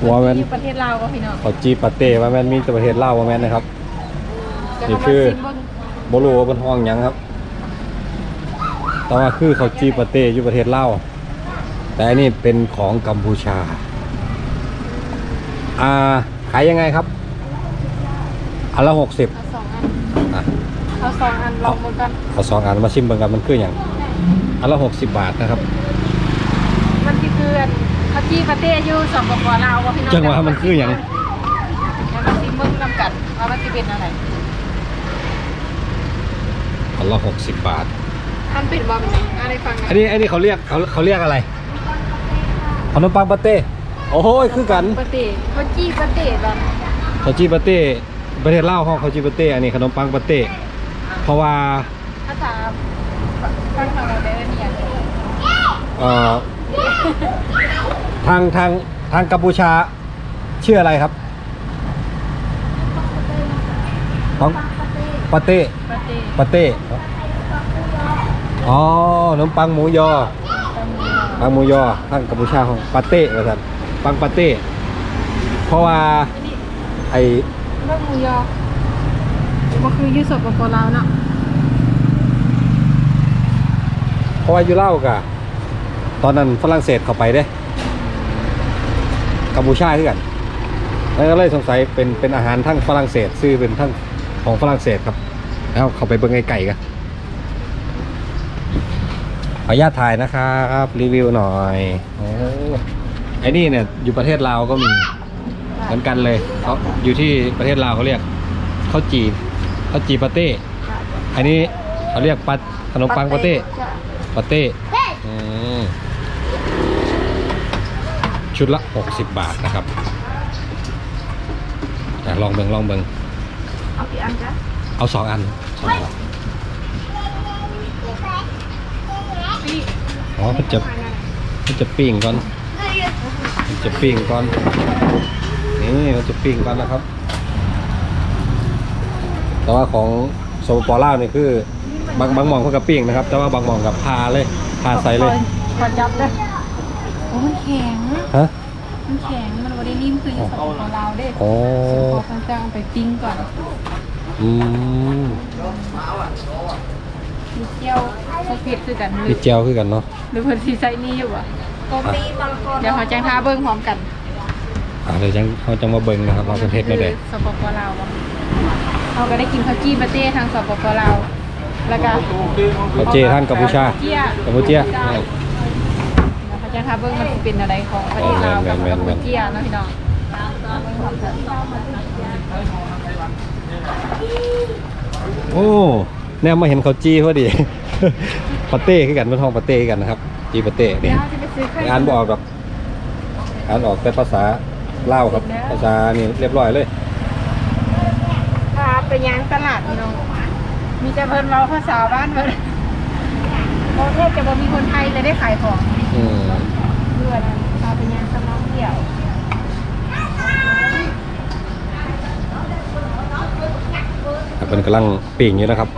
คือว่าแม่นอยู่ประเทศลาวก็พี่น้องเขาจีปาเต้ว่าแม่นมีแต่ประเทศลาวว่าแม่นนะครับแต่นี่ว่าคือซิมเบิ่งบ่รู้ว่าเป็นห้องหยังครับ แต่ว่าคือเขาจีปาเต้อยู่ประเทศลาวแต่อันนี้เป็นของกัมพูชา อ่าขายยังไงครับอันละหกสิบเอาสองอันอะ เอาสองอันลองหมดกัน เอาสองอันมาชิมเบิ่งกันมันคืออย่างอันละหกสิบบาทนะครับมันที่คืออัน เขาจี้ประเทศอยู่สปปลาวว่าพี่น้องจังหวะมันคืออย่างแล้วมันซิมเบิ่งนำกันว่ามันสิเป็นอะไรอันละหกสิบบาทอันเป็นบ่เป็นหยังอะไรฟังอันนี้อันนี้เขาเรียกเขาเขาเรียกอะไรขนมปังปาเต้โอ้โหคือกันประเทศเขาจี้ประเทศแบบเขาจีปาเต้ประเทศลาวเขาเขาจีปาเต้อันนี้ขนมปังปาเต้เพราะว่าภาษาฟังทางเราได้เนี่ยเอ่อ ทางทางทางกัมพูชาชื่ออะไรครับของปาเต้ประเทศปาเต้อ๋อขนมปังหมูยอปังหมูยอทางกัมพูชาของปาเต้ว่าซั่นปังปาเต้เพราะว่าไอเรื่องหมูยอก็คืออยู่สปปลาวเนาะเพราะว่าอยู่เล่าวกะตอนนั้นฝรั่งเศสเข้าไปเด้ กัมพูชาคือกันแล้วก็เลยสงสัยเป็นเป็นอาหารทั้งฝรั่งเศสซื้อเป็นทั้งของฝรั่งเศสครับ แล้วเขาไปเบิ้งไก่กันขออนุญาตถ่ายนะครับรีวิวหน่อยโอ้ไอ้นี่เนี่ยอยู่ประเทศลาวก็มีเหมือนกันเลยเขาอยู่ที่ประเทศลาวเขาเรียกข้าวจีข้าวจีปาเต้อันนี้เขาเรียกปัดขนมปังปาเต้ปาเต้อืม ชุดละ 60 บาทนะครับอะลองเบิงลองเบิงเอากี่อันจ๊ะเอาสองอันสองอันอ๋อมันจะมันจะปิ้งก่อนมันจะปิ้งก่อนนี่มันจะปิ้งก่อนนะครับ แต่ว่าของสปปลาวนี่คือบางบางหมองเขากับปิ้งนะครับ แต่ว่าบางหมองกับพาเลยพาใส่เลยขอจับเลยโอ้มันแข็ง ฮะ มันแข็ง มันบ่ได้นิ่มคืออยู่สปปลาวเด้โอ้พอข้างจ้างเอาไปปิ้งก่อนอืมมีเจียวเขาเผ็ดคือกันหรืมีอเจลคือกันเนาะหรือเพิ่นสิใส่นี่อยู่อะ ก็มีบางคนเดี๋ยวเขาจังท้าเบิ่งพร้อมกันอ่าเดี๋ยวจังเขาจะมาเบิ่งนะครับว่าประเทศนั่นเองสปปลาวบ่เขาก็ได้กินข้าวจี้ปาเต้ทางสปปลาวแล้วก็ เขาเจท่านกัมพูชาเจีย กัมพูเจียเจ้าแล้วเขา จะท้าเบิ่งมันสิเป็นอะไรของประเทศลาวกับแม่กัมนๆๆพูเจียเนาะพี่น้องโอ้แนวมาเห็นเขาจีพอดีปาเต้คือกันเป็นห้องปาเต้คือกันนะครับ จีปาเต้เดี๋เนี่ยวยเราจะไปซื้อไข่อ่านบออกกับอ่านออกแต่ภาษาเล่าวครับ ภาษานี่เรียบร้อยเลยพาไปย่างตลาดพี่น้องมีแต่เพิ่นเราภาษาบ้านเพิ่นประเทศจะบ่มีคนไทยเลยได้ขายของ อืมเพื่อนพาไปย่างตลาดเที่ยวเป็นกำลังปิ่งอยู่นะครับ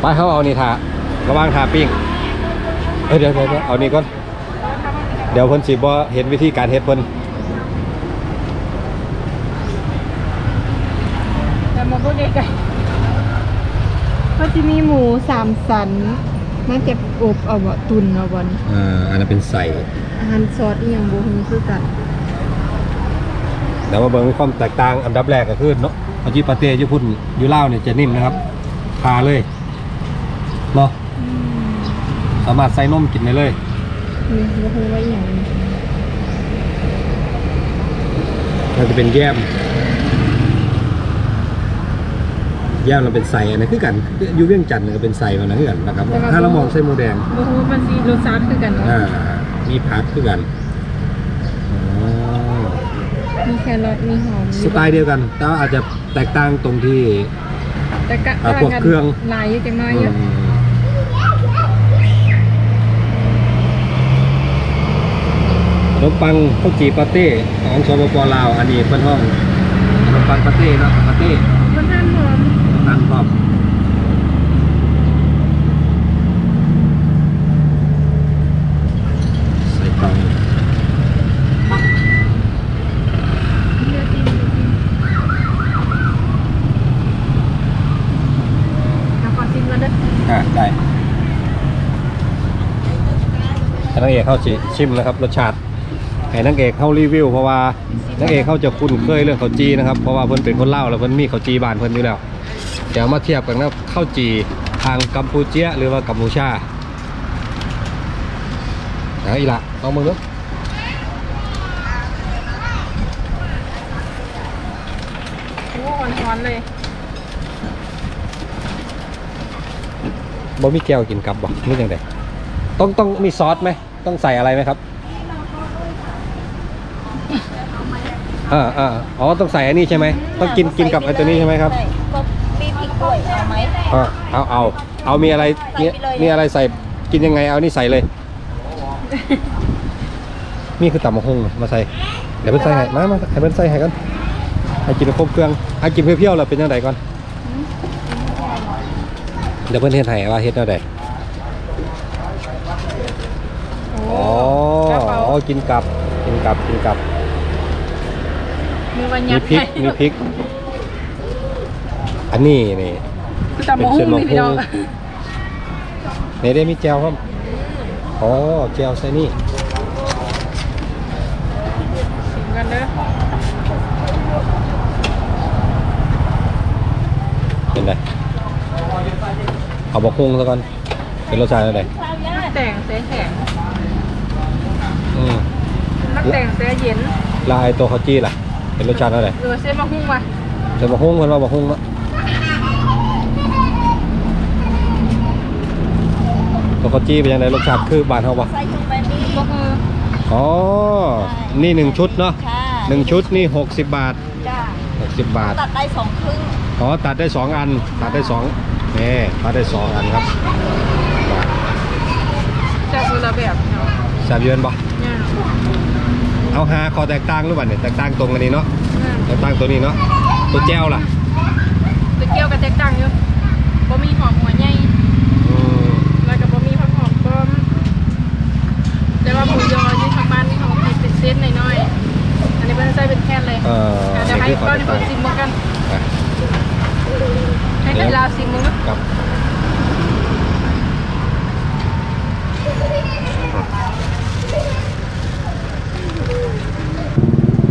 ไปเขาเอานี่ทาระว่างทาปิ้งเอ้ยเดี๋ยวเดี๋ยวเดี๋ยวเอานี่ก่อน เดี๋ยวเพิ่นสิบ่เห็นวิธีการเฮ็ดเพิ่นแต่มาพูดได้ไกลก็จะมีหมูสามสัน น่าจะอบเอาบ่ตุนเอาบ่นอ่าอันนั้นเป็นใส่ อาหารซอสอีหยังบ่ฮู้คือกันแต่ว่าเบิ่งมีความแตกต่างอันดับแรกก็คือเนาะเอาจีปาเต้ญี่ปุ่นอยู่ลาวเนี่ยจะนิ่มนะครับทาเลยเนาะสามารถใส่นมกินได้เลยนี่บ่ฮู้ว่าอีหยังมันจะเป็นแยม แยมเราเป็นใส่อันนั้นคือกันอยูเวียงจันทน์เนี่ยก็เป็นใส่มันนะคือกันนะครับ ถ้าเรามองใส่หมูแดงบ่ฮู้ว่ามันสิรสชาติคือกันเนาะอ่ามีผักคือกันอ๋อมีแครอทมีหอมสไตล์เดียวกัน แต่ว่าอาจจะแตกต่างตรงที่แต่ก็อ่าพวกเครื่องหลายอยู่จังน้อยอือยู่มขนมปังข้าวจีปาเต้ของสปปลาวอันนี้เป็นห้องขนมปังปาเต้เนาะปาเต้มันท่านหอางป้อมใส่กล่องแล้วก็ซิมกันเด้ออะได้นักเอกเข้าชิชมนะครับรสชาติให้นักเอกเข้ารีวิว เพราะว่านักเอกเข้าจะคุ้นเคยเรื่องข้าวจีนะครับเพราะว่าเพิ่นเป็นคนเล่าแล้วเพิ่นมีข้าวจีบานเพิ่นอยู่แล้ว เดี๋ยวมาเทียบกันนะข้าวจีทางกัมพูเชียหรือว่ากัมพูชาเอาอีละลองมือดูโอ้ร้อนๆเลยบ่มีแก้วกินกับบ่มีจังไดต้องต้องมีซอสไหม ต้องใส่อะไรไหมครับอ่าอ่าอ๋อ ต้องใส่อันนี้ใช่ไหม ต้องกินกินกับไอ้ตัวนี้ใช่ไหมครับก็มีพริก ด้วยเอาไหมอ่าเอาเอาเอามีอะไรเนี่ยใส่ไปเลยมีอะไรใส่กินยังไงเอานี่ใส่เลย นี่คือตำมะฮงมาใส่เดี๋ยวเพิ่นใส่ให้มามาให้เพิ่นใส่ให้กันให้กินครบเครื่องให้กินเพียวๆแล้วเป็นยังไงก่อนเดี๋ยวเพิ่นเฮ็ดให้ว่าเฮ็ดแนวใดโอ้อ๋อกระเป๋าอ๋อกินกับกินกับกินกับ มีวันมียัดพริกมีพริก อันนี้นี่คือตำมะฮุ่งนี่พี่น้องในได้มีแจวครับอ๋อแจวใส่นี่ชิมกันเด้อเป็นไงเอาบะฮุงซะก่อนเป็นรสชาติอะไรนักแต่งเสียแข็งอืมนักแต่งเสียเย็นแลายตัวข้าวจี้ล่ะ เป็นรสชาติอะไรหรือว่าเส้นมะฮุ่งวะใส่บะฮุงเพิ่นว่าบะฮุงเนาะตัวข้าวจี้เป็นยังไงรสชาติคือบ้านเฮาปะใส่ถุงแบบนี้ก็คืออ๋อ นี่หนึ่งชุดเนาะค่ะหนึ่งชุดนี่หกสิบบาท จ้าหกสิบบาท ตัดได้สองครึ่งอ๋อ ตัดได้สองอัน ตัดได้สองนี่ตัดได้สองอันครับจะคนละแบบเนาะแซบเยือนปะเนี่ย เอาหาคอแตกต่างหรือเปล่าเนี่ยแตกต่างตรงอันนี้เนาะเนี่ยแตกต่างตัวนี้เนาะตัวแจ้วล่ะตะเกียวกับแตกต่างอยู่บ่มีหอมหัวใหญ่ อืม แล้วก็บ่มีผักหอมป้อม แต่ว่าหมูยอที่ทางบ้านนี่เขามีเป็นเส้นน้อยๆ อันนี้เป็นใส่เป็นแค่นเลยเอ่อเดี๋ยวให้นี่คือคอก้อนแตที่กเพิ่ต่างนซิมเหมือนกัน อะให้กับลาวซิมมึงเนาะครับ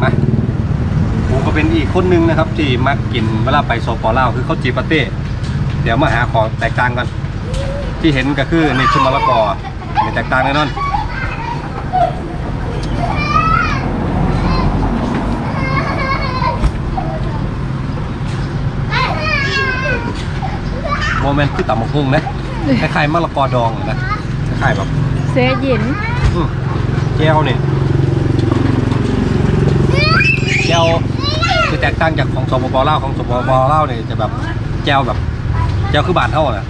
มาผมก็เป็นอีกคนนึงนะครับ ที่มักกินเวลาไปโซปอลาวคือข้าวจีปาเต้เดี๋ยวมาหาของแตกต่างกัน ที่เห็นก็คือนี่คือมะละกอไม่แตกต่างแน่นอน โมเมนต์คือต่ำมะฮุ่งนะคล้ายๆมะละกอดองเลยนะคล้ายๆแบบเสียเย็นอืมแก้วนี่แก้วคือแตกต่างจากของสปปลาวของสปปลาวเนี่ยจะแบบแก้วแบบแก้วคือบานเท่าน่ะ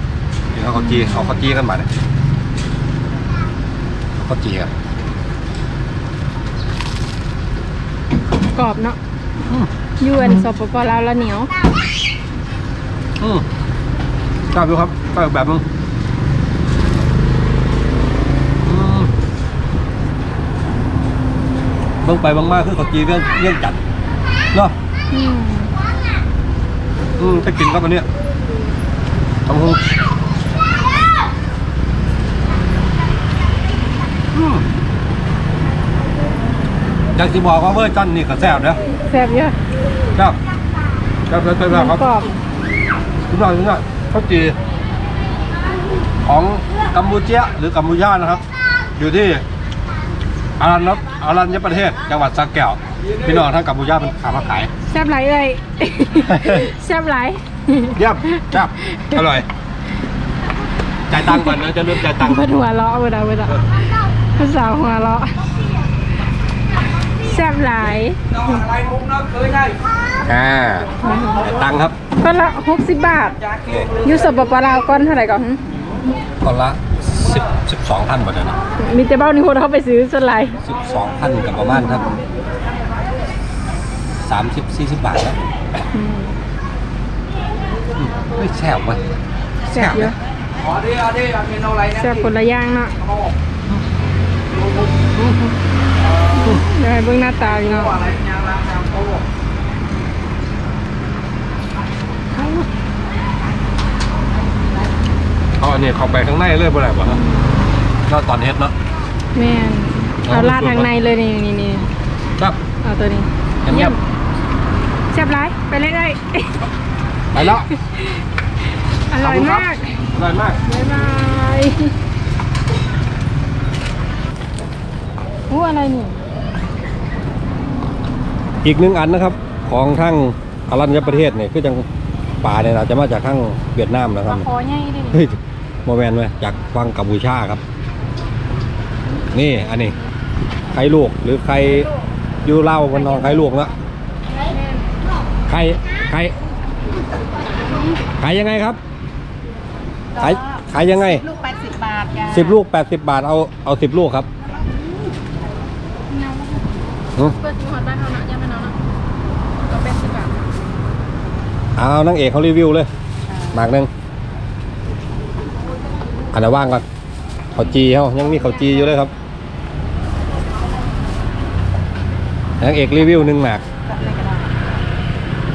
เดี๋ยวเอาข้าวจีเอาข้าวจีกันมาเนี่ยเอาข้าวจีกันกรอบเนาะยวนสปปลาวละเหนียว อืม กล้าดูครับกล้าอีกแบบนึงอืมเบิ่งไปเบางมากคือข้าวจีเรื่องเรื่องจัดเนาะอืมอืมจะกินครับอันเนี้ยทำหูอืมอยากจะบอกว่าเวอร์จันนี่ก็แซ่บนะแซ่บเยอะแซ่บแซ่บแซ่บแซ่บแซ่บครับกรอบทุกอย่างทุกอย่าง ข้าวจีของกัมพูเชียหรือกัมพูชานะครับ อยู่ที่อารันนะอารัญญประเทศจังหวัดสักแก้วพี่น้องทางกัมพูชาเป็นขามาขายแซ่บไหลายเลยแซ่บไหลายเยี่ยมจับอร่อยจ่ายตังค์ก่อนนะจะเริ่มจ่ายตังค์เพิ่นหัวเราะเวลาเวลาภาษาวหัวเราะแซ่บหลายอ่าจ่าย ตังค์ครับเพิ่นละ60บาทอยู่สปปลาวก้อนเท่าไหร่ก่อนหึคนละสิบสิบสองพันบาทเลยนะมีแต่เบ้านี่คนเขาไปซื้อส่วนหลายสิบสองพันกับประมาณครับสามสิบสี่สิบบาทแล้วอืมอืมไม่แซ่บเว้ยแซ่บเยอะแซ่บคนละอย่างเนาะเดี๋ยวให้เบิ่งหน้าตาพี่น้องเอา อันนี้เข้าไปข้างในเลยบ่ได้บ่ฮะนอกตอนเฮ็ดเนาะแม่นเอาลาดทางในเลยนี่นี่นี่ครับเอาตัวนี้เยี่ยมแซ่บไรไปเรื่อยไปแล้วๆอร่อยมากอร่อยมากบ๊ายบายอู้อะไรนี่อีกหนึ่งอันนะครับของทั้งอรัญญประเทศเนี่ยคือจังป่าเนี่ยเราจะมาจากทั้งเวียดนามนะคปรัลาบคอใหญ่ดิเฮ้ย โมแมนไหมจากฟังกัมพูชาครับ นี่อันนี้ไข่ลูกหรือไข่ยูเล่ามันนองไข่ลูกนะไข่ไข่ขายยังไงครับขายขายยังไงลูกแปดสิบบาทจ้าสิบลูกแปดสิบบาทเอาเอาสิบลูกครับหือเปิดหัวบ้านเขาหน่อยยังไม่นอนนะก็เป็นสิบบาทเอานางเอกเขารีวิวเลยหมากหนึ่ง อันนั้นว่างก่อนเขาจีเขายังมีเขาจีอยู่เลยครับนางเอกรีวิวหนึ่งหมากกับอะไรก็ได้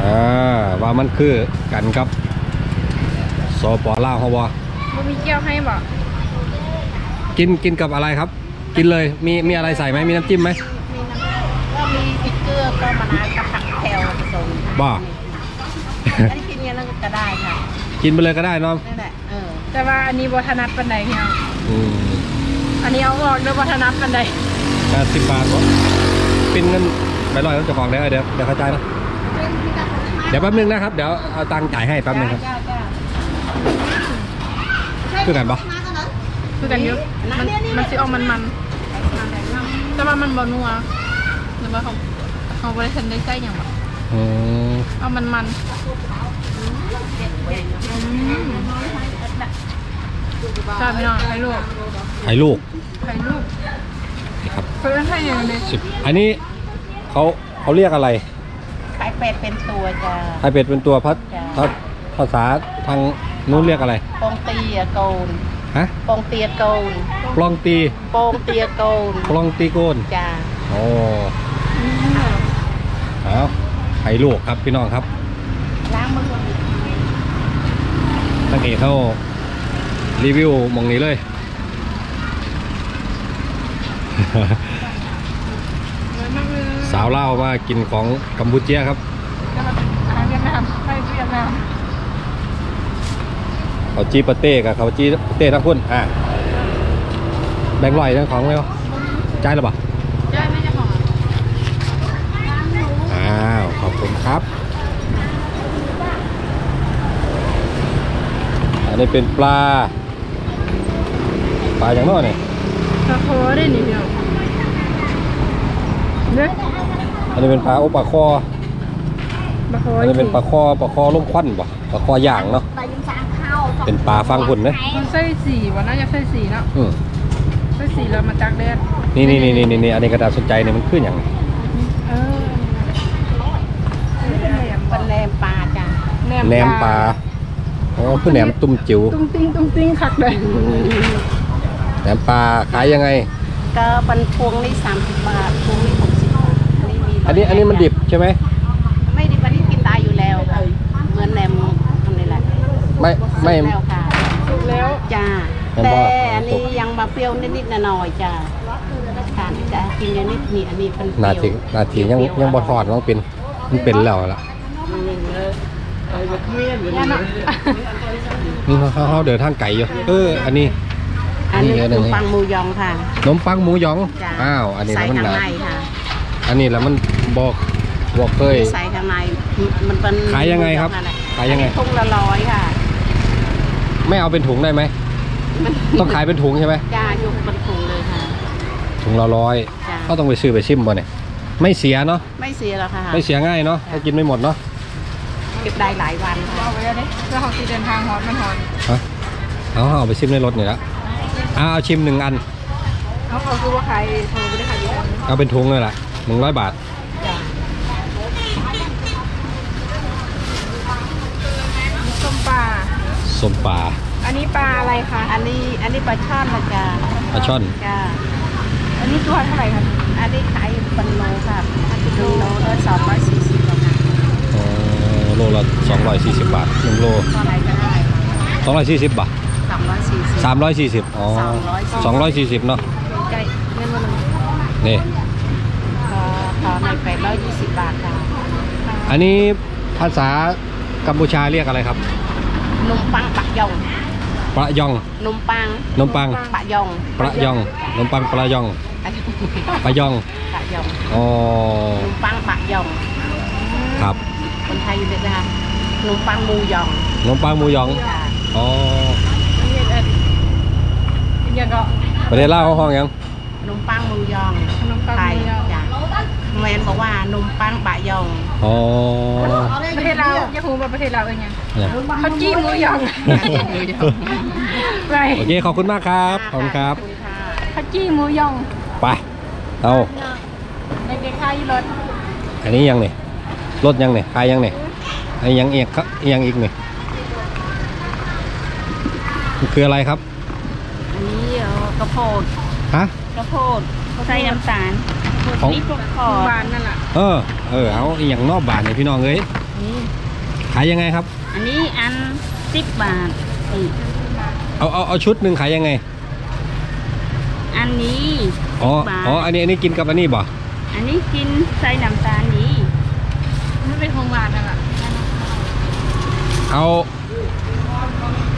อ่าว่ามันคือกันครับสปอล่าวเขาบอบ่มีเกี๊ยวให้บ่กินกินกับอะไรครับ กินเลยมีมีอะไรใส่ไหมมีน้ำจิ้มไหมมีน้ำก็มีพริกเกลือก็มะนาวกับผักแพรวผสมบ้าอันนี้กินเงี้ยแล้วก็ได้ค่ะกินไปเลยก็ได้เน้องนั่นแหละเออ แต่ว่าอันนี้บ่ถนัดปานใดพี่น้องอืมอันนี้เอาออกเด้อบ่ถนัดปานใดแปดสิบบาทวะเป็นเงินไปลอยแล้วเจะของได้เดี๋ยวเดี๋ยวเข้าใจนะเดี๋ยวแป๊บนึงนะครับ เดี๋ยวเอาตังค์จ่ายให้แป๊บนึงครับจ้าจ้าคือกันปะคือกันอยู่มันมันสิออกมันมันๆแต่ว่ามันบ่นัวหรือว่าเขาเขาบ่ได้ทันได้ใส่หยังบ่อืมเอามันมัน ชอบพี่น้องไข่ลูกไข่ลูกไข่ลูกนี่ครับเพิ่นให้อย่างนี้สิบอันนี้เขาเขาเรียกอะไรขายเป็ดเป็นตัวจ้าไข่เป็ดเป็นตัวพัดจ้ะพัดภาษาทางนู้นเรียกอะไรโปงเตียโกนฮะโปงเตียโกนปลองตีโปงเตียโกนปลองตีโกนจ้าโอ้เอาไข่ลูกครับพี่น้องครับล้างมือตั้งเอกเขา รีวิวหมองนี้เลย สาวเล่าวว่ากินของกัมพูเชียครับอาหารเวียดนามไปเวียดนามเขาจีปาเต้กับเขาจีปาเต้ทั้งคนอะแบ่งค์ร้อยทั้งของไหมวะจ่ายหรือเปล่าได้ไหมเจ้าของอ้าวขอบคุณครับอันนี้เป็นปลา ปลาอย่างน้อยเนี่ยปลาโคได้นี่เดียวเด้ออันนี้เป็นปลาโอปลาคอปลาโคอันนี้เป็นปลาคอปลาคอล่มควันป่ะปลาคอย่างเนาะปลายิ้มช้างเข้าเป็นปลาฟังหุ่นนะมันใส่สีบ่น่าจะใส่สีเนาะอืมใส่สีแล้วมาจากแดดนี่นี่นี่นี่นี่อันนี้กระดาษสนใจเนี่ยมันขึ้นอย่างเอออันนี้เป็นแหนมเป็นแรมปลาจ้าแหนมปลาอ๋อคือแหนมตุ้มจิ๋วตุ้งติ้งตุ้งติ้งคักเลยแห นมปลาขายยังไง ก็เป็นพวงนี่สามสิบบาทพวงนี่หกสิบบาทอันนี้มีอันนี้อันนี้มันดิบใช่ไหมไม่ดิบอันนี้กินได้อยู่แล้วค่ะเหมือนแหนมอันนี้แหละไม่ไม่สุกแล้วค่ะสุกแล้วจ้าแม่นแต่บ่อันนี้ยังมาเปรี้ยวนิดๆหน่อยๆจ้าค่ะจะกินเดี๋ยวนี้นี่อันนี้เป็นเปนารี้ยวทีนาทียังยังบ่ทอดต้องเป็นมันเป็นแล้วล่ะเนี่ยเนาะนี่เขาเขาเขาเดินทางไก่อยู่เอออันนี้ อันนี้นี่อันหนึ่คืงอปังหมูยองค่ะขนมปังหมูหยองจ้าอ้าวอันนี้ใส่แล้วมันข้างหนาในค่ะอันนี้แล้วมันบอกบอกเคยใส่ข้างในมันเป็นขายยังไงครับหมูอนั่นแหละขายยังไงอันนี้ทุ่งละร้อยค่ะ ไม่เอาเป็นถุงได้ไหมมันต้องขายเป็นถุงใช่ไหมจ้ายกเป็นถุงเลยค่ะถุงละร้อยจ้าก็ต้องไปซื้อไปชิมบ่เนี่ยไม่เสียเนาะไม่เสียหรอกค่ะ ไม่เสียง่ายเนาะถ้ากินไม่หมดเนาะเก็บได้หลายวันค่ะเอาไปแล้วเด้เพื่อเขาสิเดินทางฮอตมันฮอนฮะเอาเอาไปชิมในรถนี่ละเอาเอาชิมหนึ่งอัน เขาเขาคือว่าใครเขาไม่ได้ขายอยู่แล้วเอาเป็นถุงเลยล่ะหนึ่งร้อยบาท จ้าส้มปลาส้มปลาอันนี้ปลาอะไรคะ อันนี้อันนี้ปลาช่อนนะจ้าปลาช่อน จ้าอันนี้ตัวเท่าไหร่คะอันนี้ขายเป็นโลค่ะอันนี้โลละสองร้อยสี่สิบค่ะอ๋อโลละสองร้อยสี่สิบบาทหนึ่งโลเท่าไหรก็ได้สองร้อยสี่สิบบาทสามร้อยสี่สิบสามร้อยสี่สิบอ๋อสองร้อยสี่สิบเนาะใกล้นี่พอพอในแปดร้อยยี่สิบบาทค่ะอันนี้ภาษากัมพูชาเรียกอะไรครับนมปังปะยองประยองนมปังนมปังปะยองประยองนมปังประยองประยองปะยองอ๋อนมปังปะยองครับคนไทยอยู่เด็ดนะคะนมปังหมูยองนมปังหมูยองค่ะ อ๋ออันนี้เอ็ด อันนี้ก็ประเทศลาวเขาห้องยังนมปังหมูยองขนมปังไทยหมูยองจ้ะแมนบอกว่านมปังปะยองอ๋อประเทศเราอย่าพูดว่าประเทศเราเองไงเนี่ยเขาจี้หมูหยองไปโอเคขอบคุณมากครับขอบคุณครับขอบคุณค่ะเขาจี้หมูหยองไปเอาเด็กๆขายอยู่รถอันนี้ยังเนี่ยรถยังเนี่ยขายยังเนี่ยไอ้ยังเอกครับยังอีกเนี่ยมันคืออะไรครับอันนี้เอา กระโพดฮะ กระโพดใส่น้ำตาลของ นี่พวกคอบ้านนั่นแหละเออ เออเอาอหย่างนอกบาทเนี่ยพี่น้องเอ้ยนี่ขายยังไงครับ อันนี้อันสิบบาทนี่เอาเอาเอาชุดหนึ่งขายยังไง อันนี้ อ๋อ10บาท อ๋อ อันนี้อันนี้กินกับอันนี้บ่อันนี้กินใส่น้ำตาลนี้มันเป็นของบ้านนั่นแหละเอา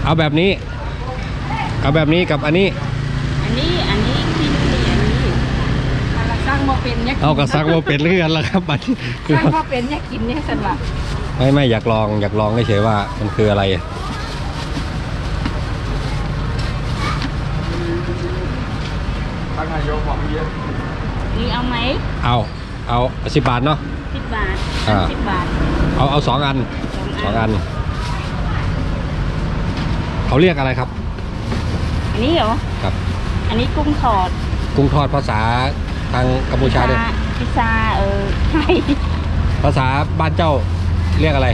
เอาแบบนี้ เอาแบบนี้กับอันนี้อั นนี้อันนี้กินนี่อันนี้นั่นแหละสร้างบ่เป็นเนี่ยเอากระซักว่าเป็นเรื่องแล้วครับบัดนี้สร้างบ่เป็นเนี่ยกินเนี่ยสันละไม่ไม่อยากลองอยากลองเฉยๆว่ามันคืออะไรนี่เอาไหมเอาเอาสิบบาทเนาะ สิบบาทอ่า สิบบาทเอาเอาสองอันสองอัน เขาเรียกอะไรครับ อันนี้เหรอครับ อันนี้กุ้งทอดกุ้งทอดภาษาทางกัมพูชาด้วยพิซซ่าเออไทยภาษาบ้านเจ้าเรียกอะไร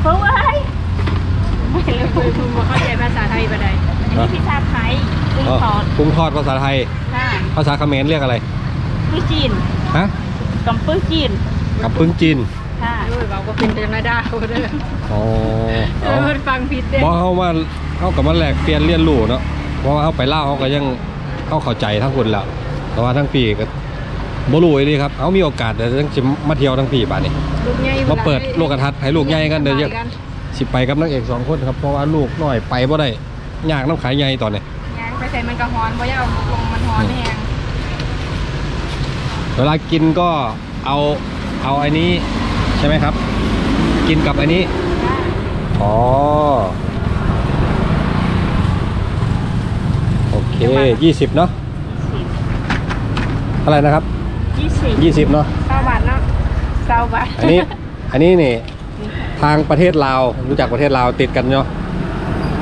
เพราะว่าไม่รู้คือคุณบ่เข้าใจภาษาไทยปะใดอันนี้พิซซ่าไทยกุ้งอ๋อทอดกุ้งทอดภาษาไทยค่ะภาษาเขมรเรียกอะไรปื้อจีนฮะกำปื้อจีนกับพึ่งจีนค่ะโอ้ยบอกว่าเป็นเดือนละดาวเด้ออ๋อเอเอาอเพิ่นฟังผิดเด้บอกเขาว่าเขากับมันแหลกเปลี่ยนเรียนรู้เนาะเพ ราะว่าเขาไปเล่าเขาก็ยังเขาเข้าใจทั้งคนแล้วแต่ว่าทั้งปีก็บ่รู้เลยครับเขามีโอกาสเดี๋ยวจะมาเที่ยวทั้งปีป่านนี้ลูกใหญ่มาเปิดโลกทัศน์ให้ลูกใหญ่กันเดี๋ยวจะสิไปกับนางเอกสองคนครับเพราะว่าลูกน้อยไปบ่ได้ยากน้ำขายใหญ่ตอนนี้ยางไปใส่มันก็ฮ้อนบ่อยากเอาลงมันฮ้อนแฮงเวลากินก็เอาเอาอันนี้ใช่ไหมครับ กินกับอันนี้อ๋อโอ เคยี่สิบเนาะเท่าไหร่นะครับยี่สิบยี่สิบเนาะเศร้าบาทเนาะเศร้าบาทอันนี้อันนี้นี่ทางประเทศลาวรู้จักประเทศลาวติดกันเนาะ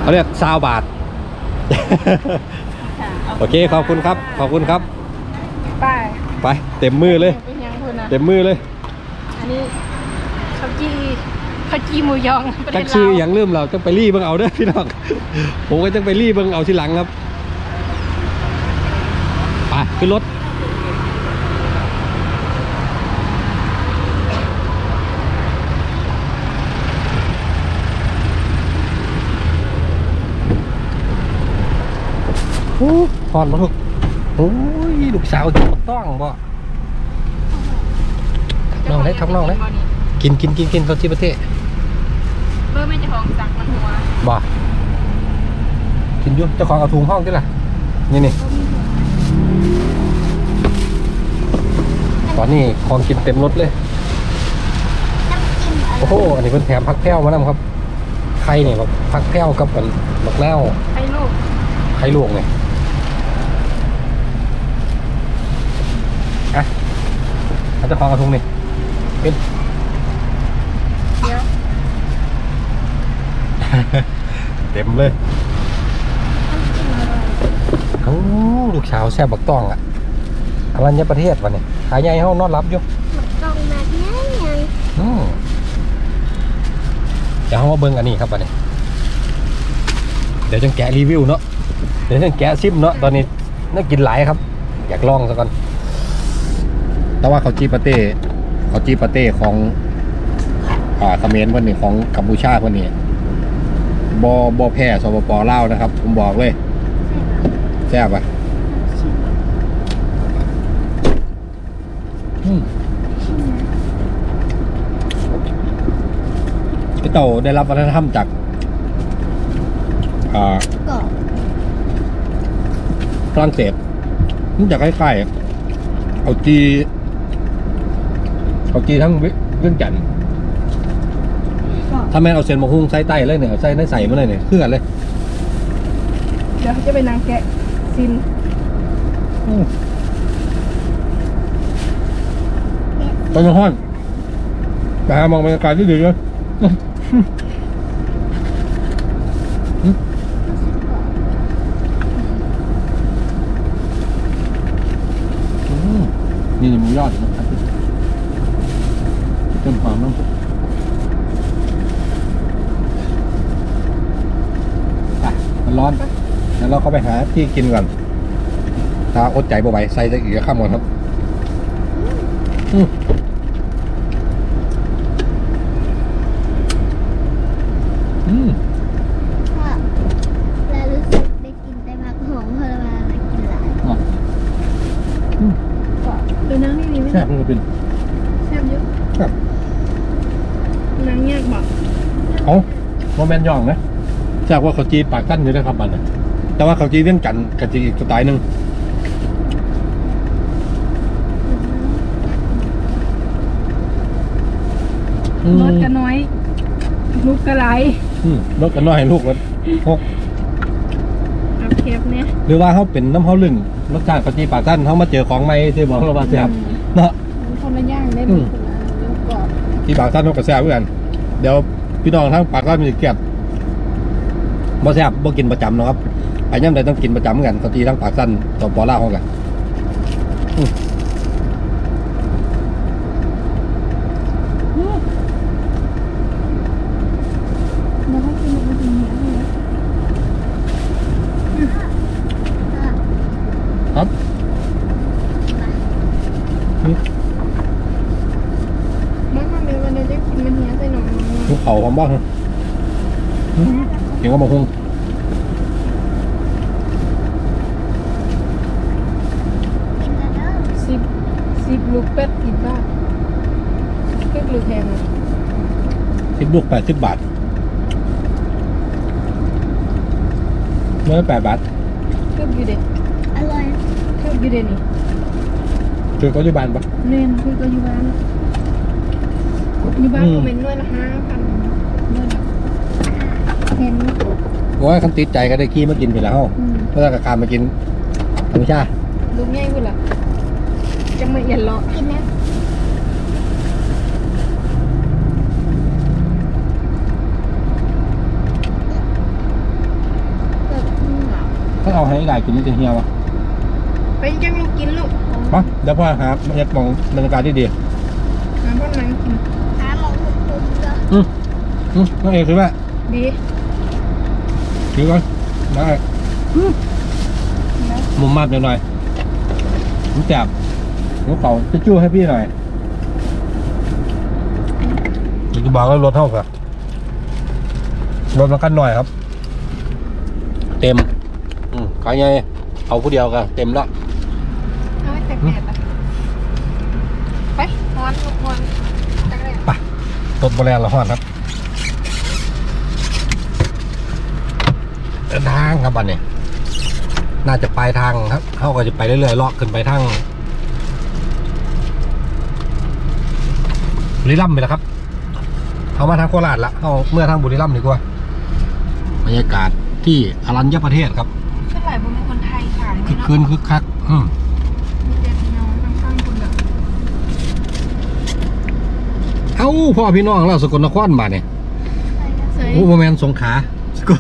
เขาเรียกซาวบาทค่ะโอเคขอบคุณครับ ขอบคุณครับ ไปไปเต็มมือเลยเป็นยังพุ่นนะเต็มมือเลย อันนี้ข้าวจีข้าวจีหมูยองประเทจัศกลาชื่อวอย่างลืมเราต้องไปรีเบิ่งเอาเด้อพี่น้องผมก็ต้องไปรีเบิ่งเอาทีหลังครับไป ขึ้นรถโอ้พอนมาลูกโอ้ยลูกสาวกินบักต้องบ่ทักน้องเลยทักน้องเลยกินกินกินกินตอนที่ประเทศเบอร์ไม่จะของสั่งมันหัวบ่กินอยุ่เจ้าของเอาถุงห้องที่ล่ะนี่นี่ อนนี้ของกินเต็มรถเลย โอ้โห อันนี้เป็นแถมพักแพ้วมานำครับ ไข่เนี่ยแบบพักแพ้วกับแบบบักแล้าวให้ลูกไข่ลวกเนี่ยอะเอาเจ้าของเอาถุงนี่เป็นเดี๋ยวเต็มเลยโอ้ลูกสาวแซ่บบักต้องอะอรัญญประเทศวะเนี่ย ขายใหญ่ห้องนอนรับอยู่ต้องแบบนี้ไงอืมจะห้องมาเบิ้งอันนี้ครับวะเนี่ยเดี๋ยวจังแกะรีวิวเนาะเดี๋ยวจังแกะซิมเนาะตอนนี้น่ากินหลายครับ อยากลองซะก่อนแต่ว่าเขาจีปาเต้เขาจีปาเต้ของอ่าเขมรเพิ่นนี่ของกัมพูชาเพิ่นนี่บอบอแพ้สปปลาวนะครับ ผมบอกเลยแซ่บอะ อืมไอ้ เต่าได้รับวัฒนธรรมจากอ่ากรอบฝรั่งเศสมันจะคล้ายๆเอาจีเอาจีทั้งเวเรื่องจันทน์ถ้าแม่นเอาเส้นมะฮุ่งใส่ใต้เลยเนี่ยเอาใส่ในใส่มาเลยเนี่ยคือกันเลย เดี๋ยวจะไปนางแกะซินอืมตอนยังห้อนไปหามองบรรยากาศที่ดีเลย นี่หมูยอดนะครับเต็มความน้ำซุปไปมันร้อนงั้นเราเข้าไปหาที่กินก่อนถ้าอดใจบ่ไหวใส่จะอีกข้ามก่อนครับ อืม อืมค่ะแล้วรู้สึกได้กินแต่ผักหอมเพราะเวลาเรากินหลายอะอืมดูนางนี่นี่ไหมแซ่บมันเป็นแซ่บเยอะครับนางแยกบอกเอาโมเมนต์ย่องนะแซ่บกว่าเขาวจีปากกั้นอยู่ด้วยครับมันน่ะแต่ว่าเขาวจีเรื่องจันทร์กับจีอีกสไตล์หนึ่งอืมรสกันน้อยลูกกระไรอื มรถกันน้อยให้ลูกมันหกเอาเคฟเนี่ยหรือว่าเขาเป็นน้ำเขาลึงรสชาติเขาวจีปากกั้นเขามาเจอของใหม่ที่บอกเราว่าแซ่บเนาะมันคนละย่างได้อืมันมคนละลูกกรอบที่ปากท่านนกกระแซบเหมือนกันเดี๋ยวพี่น้องทั้งปากท่านมีเกียบบ่แซบบ่กินประจำเนาะครับไปย่ำใดต้องกินประจำเหมือนกันสตีทั้งปากสั้นต่อปอล่าของกันอืม แล้วก็กินมันเป็นเนื้อเลย ครับอืม มันทำเป็นวันเดียวจะกินมันเนื้อใส่หนม ลูกเขาความบ้างอืมเห็นก็มาคง กินแล้วเด้อ สิบสิบลูกเป็ดกินบ้างเป็ดลูกแพงอะ สิบลูกแปดสิบบาทเมื่อแปดบาทเกือบอยู่เด็ดอร่อยเกือบอยู่เด็ดนี่คือก็อยู่บ้านปะเล่นคือก็อยู่บ้านอยู่บ้านอืมคอมเมนต์ด้วยละห้าพันด้วยละเห็นโอ้ยคันติดใจก็ได้ขี้มากินไปแล้วอืมเพื่อกระคามมากินธรรมชาติลูกง่ายกูละจะมาเอียนหรอกกินนะเกิดขึ้นเหรอ ถ้าเอาให้ได้กินนี่จะเหี่ยวอะไปยังไม่กินลูกมาเดี๋ยวพ่อหาบรรยากาศบรรยากาศที่ดีน้ำพ่อนังกินหาหมองหุบหุบก็อืมอืมน้องเอกคือว่าดีถือก่อนมาแล้วมุมมาบหน่อยผมจับยกเขาจะจู้ให้พี่หน่อยนี่ก็บอกว่ารถเท่ากับรถมันกันหน่อยครับเต็มอืม ขายไงเอาผู้เดียวกันเต็มแล้วเอาไว้แต่แดดอะไปนอนลูกนอนจักรเลยไปรถบริแลนละห้อนครับเดินทางครับบันนี้ น่าจะปลายทางครับเขาก็จะไปเรื่อยๆเลาะขึ้นไปทางบุรีรัมย์ไปแล้วครับเขามาทางโคราชละเขาเมื่อทางบุรีรัมย์ดีกว่าบรรยากาศที่อรัญญประเทศครับ คึไม่กเนาะคืนคึกคัก อืมมีแต่พี่น้องข้างๆคุณแบบเอ้าพ่อพี่น้องเราสกลนครมาเนี่ยเสยโอ้โมเมนสงขลาสกล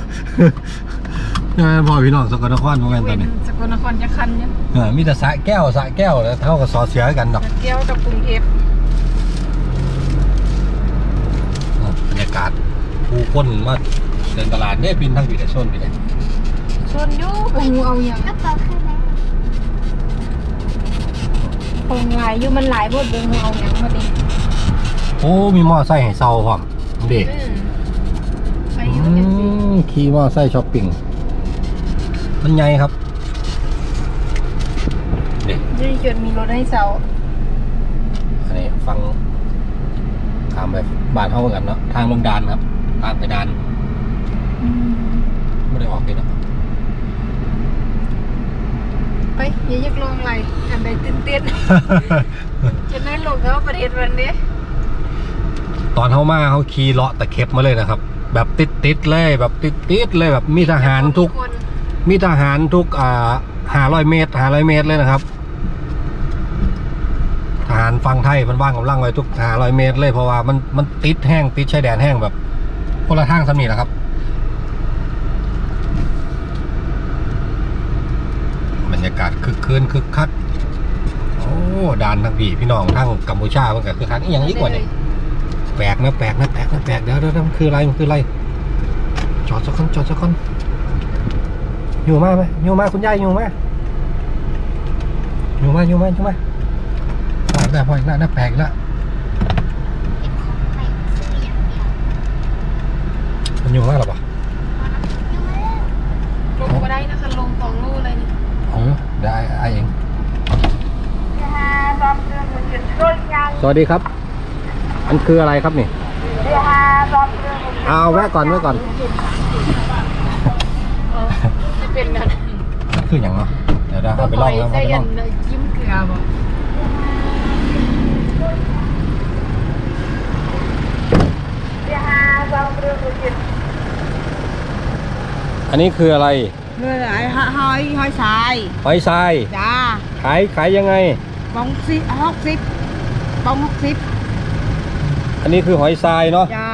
นี่นพ่อพี่น้องสกลนครโมเมนตอนนี้สกลนครจะคันเนี่ยเออมีแต่สระแก้วสระแก้วแล้วเท่ากับสอเสือกันดอกเกี่ยวกับกรุงเทพอะบรรยากาศผู้คนมาเดินตลาดเนี่ยปินทางปีแต่ชนไปเลย ชนอยู่คงเอาอย่างกระเป๋าขึ้นแล้วคงหลายอยู่มันหลายบทเบิ่งเอาอย่างพอดีโอ้ มีมอไซค์ให้เซาพร้อมเด็กอืมไปอยู่จังสิขี่มอไซค์ช้อปปิ้งมันใหญ่ครับเด็กยี่จุดมีรถให้เสาฟังข้ามไปบ้านเฮาเหมือนกันเนาะทางลงดานครับทางไปดานไม่ได้ออกเลยเนาะ ไปอย่าอยากลงอะไรอันใดตื่นเต้นจะได้ลงเข้าประเทศวันนี้ ตอนเขามาเขาขี่เลาะตะเข็บมาเลยนะครับ แบบติดติดๆเลยแบบติดติดๆเลยแบบมีทหารทุกคนมีทหารทุกอ่าห้าร้อยเมตรห้าร้อยเมตรเลยนะครับ ทหารฟังไทยมันว่างกำลังไว้ทุกห้าร้อยเมตรเลยเพราะว่ามันมันติดแห้งติดชายแดนแห้งแบบคนละทางสำนีแหละครับ บรร ยากาศคึกคืนคึกคักโอ้ด่านทางพี่พี่น้องทั้งกัมพูชามันก็คือคักอีกอย่างยิ่งกว่าเนี่ยแปลกนะแปลกนะแปลกนะแปลกเดี๋ยวเดี๋ยวเดี๋ยวมันคืออะไรมันคืออะไรจอดสักคนจอดสักคนอยู่มาไหมอยู่มาคุณยายอยู่มาอยู่มาอยู่มาอยู่มาอ่าได้พออีกแล้วได้แปลกอีกแล้วมันอยู่มาหรอปะ ลงก็ได้นะคะลงสองลูกเลยนี่ เออได้ไอเองส วัสดีครับ อันคืออะไรครับนี่เอาแวะก่อนแวะก่อนจะเป็นกันมันคืออย่างเนาะเดี๋ยวได้เอาไปลองแล้วใส่เอาไปลยัองนยิ้มเกลือบ่อันนี้คืออะไรเมื่อไหร่หอยหอยสายหอยทรายจ้าขายขายยังไงบองสิหกสิบ ปองหกสิบอันนี้คือหอยทรายเนาะจ้า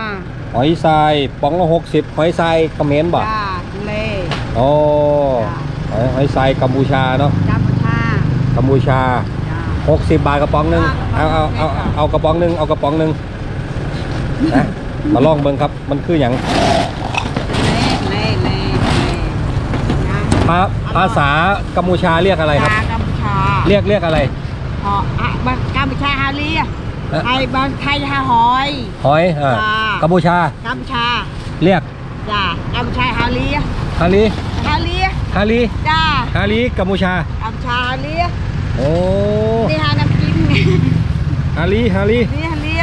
หอยทรายปองละหกสิบหอยทรายเขมรบ่จ้าเล่โอ้จ้ะหอยหอยทรายกัมพูชาเนาะจ้าพุชากัมพูชาจ้า หกสิบบาทกระป๋องหนึ่งเอาเอาเอาเอาเอากระป๋องหนึ่งเอากระป๋องหนึ่งนะมาลองเบิ่งครับมันคืออย่างเล่เล่เล่เล่ภาภาษากัมพูชาเรียกอะไรครับ จ้ากัมพูชาเรียกเรียกอะไรหออะบ้าน กัมพูชาฮาเลียเอ๊ะไทยบ้านไทยฮาหอย หอยอ่าจ้ะ กัมพูชา กัมพูชาเรียกจ้ากัมพูชาฮาเลียฮาลีฮาเลียฮาลีจ้าฮาลีกัมพูชา กัมพูชาฮาเลียโอ้ นี่ฮาน้ำจิ้มฮาลีฮาลีนี่ฮาเลีย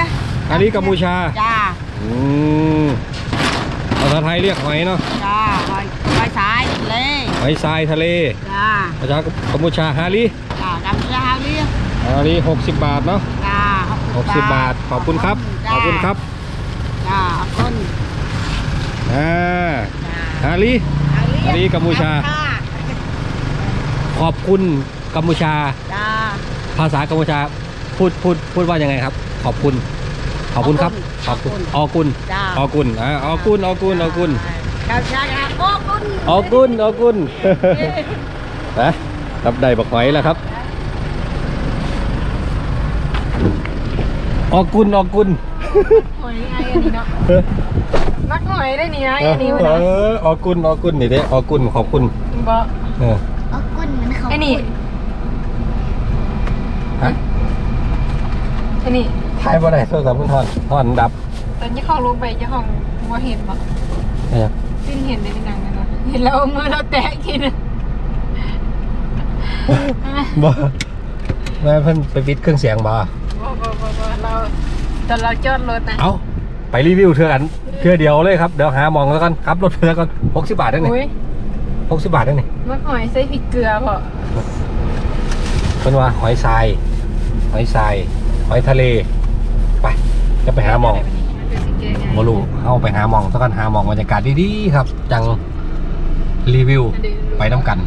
ฮาลีกัมพูชา จ้าอืมภาษาไทยเรียกหอยเนาะ จ้าหอยหอยสายเล่หอยทรายทะเล จ้าภาษากัมพูชาฮาลี จ้ากัมพูชาฮาเลี ยฮาลีหกสิบบาทเนาะจ้าหกสิบบาท ขอบคุณครับ ขอบคุณครับจ้าขอบคุณอ่าจ้าฮาลีฮาเลียกัมพูชา ขอบคุณกัมพูชาจ้าภาษากัมพูชาพูดพูดพูดว่ายังไงครับ ขอบคุณ ขอบคุณครับ ขอบคุณออกุลจ้าออกุลอ่าออกุลออกุลออกุลกัมพูชาจ้าขอบคุณออกุลออกุลนะรับได้บักหอยแล้วครับ ออกุลออกุลหอยไงอันนี้เนาะนักหอยได้นี่ไงอันนี้เอวะนะอออกุลออกุลนี่เด้ออกุลขอบคุณบ่เออเอาก้นเหมันเขาไอ้นี่ฮะไอ้นี่ถ่ายบ่ได้โทรศัพท์คุณทอนทอนดับตอนนี้เข้าลงไปเจ้าของบ่เห็นบ่นี่ครับสิ้นเห็นในหนังนะเนาะเห็นแล้วเอามือเราแตะกินบ่แม่เพิ่นไปปิดเครื่องเสียงบ่บ่บ่บ่บ่ เราตอนเราจอดรถนะ เอาไปรีวิวเทื่ออันเทื่อเดียวเลยครับ เดี๋ยวหามองแล้วกันครับรถเทื่อก่อน60บาทได้นี่อุ้ย60บาทได้นี่มันหอยใส่พริกเกลือพอเพิ่นว่าหอยทราย หอยทราย หอยทะเล ไป จะไปหาหมองมันเป็นสิเกลือไงบ่รู้าไปหาหมองสักกันหาหมองบรรยากาศดีๆครับ จังรีวิวไปน้ำกัน